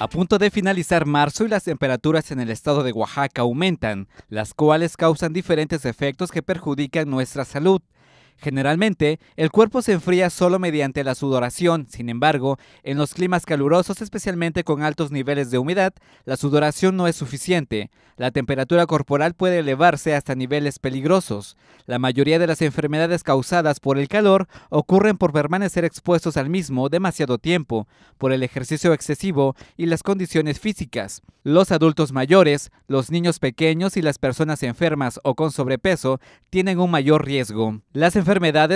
A punto de finalizar marzo y las temperaturas en el estado de Oaxaca aumentan, las cuales causan diferentes efectos que perjudican nuestra salud. Generalmente, el cuerpo se enfría solo mediante la sudoración. Sin embargo, en los climas calurosos, especialmente con altos niveles de humedad, la sudoración no es suficiente. La temperatura corporal puede elevarse hasta niveles peligrosos. La mayoría de las enfermedades causadas por el calor ocurren por permanecer expuestos al mismo demasiado tiempo, por el ejercicio excesivo y las condiciones físicas. Los adultos mayores, los niños pequeños y las personas enfermas o con sobrepeso tienen un mayor riesgo. Las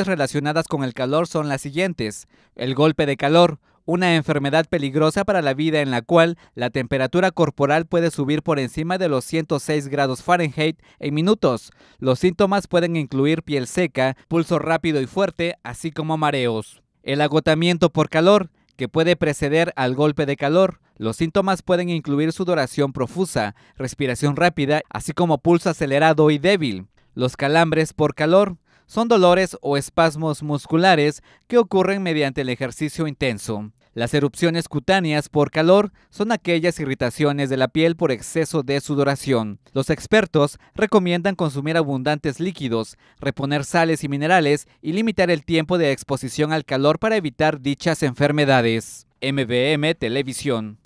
relacionadas con el calor son las siguientes. El golpe de calor, una enfermedad peligrosa para la vida en la cual la temperatura corporal puede subir por encima de los 106 grados Fahrenheit en minutos. Los síntomas pueden incluir piel seca, pulso rápido y fuerte, así como mareos. El agotamiento por calor, que puede preceder al golpe de calor. Los síntomas pueden incluir sudoración profusa, respiración rápida, así como pulso acelerado y débil. Los calambres por calor, son dolores o espasmos musculares que ocurren mediante el ejercicio intenso. Las erupciones cutáneas por calor son aquellas irritaciones de la piel por exceso de sudoración. Los expertos recomiendan consumir abundantes líquidos, reponer sales y minerales y limitar el tiempo de exposición al calor para evitar dichas enfermedades. MBM Televisión.